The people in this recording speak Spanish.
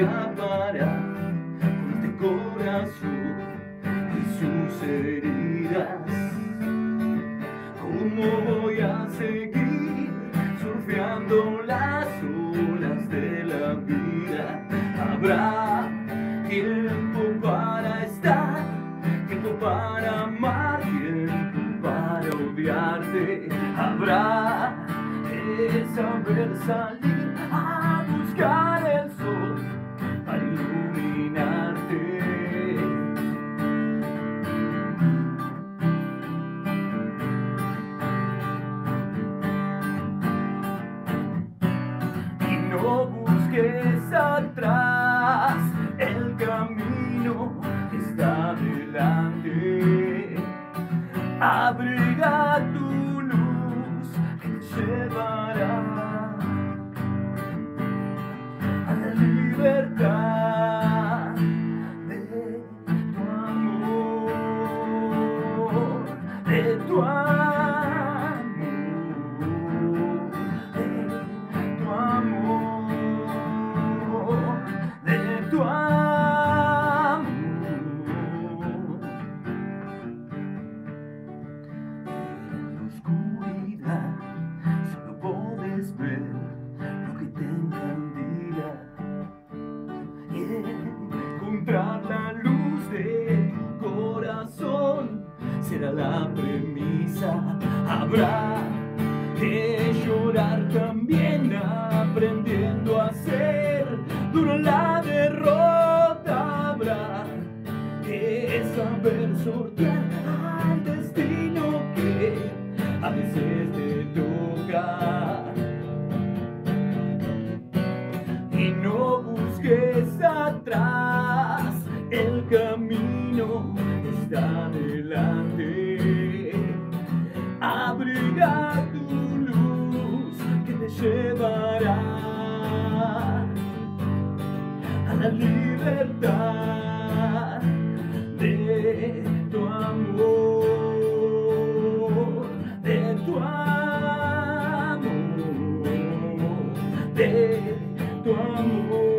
voy a parar con este corazón y sus heridas? ¿Cómo voy a seguir surfeando las olas de la vida? Habrá tiempo para estar, tiempo para amar, tiempo para odiarte. Habrá que saber salir Abriga tu luz que llevará a la libertad de tu amor, de tu amor, y encontrar la luz de tu corazón será la premisa. Habrá que llorar también aprendiendo a ser duro la derrota. Habrá que saber sortear camino está delante. Abriga tu luz que te llevará a la libertad de tu amor, de tu amor, de tu amor,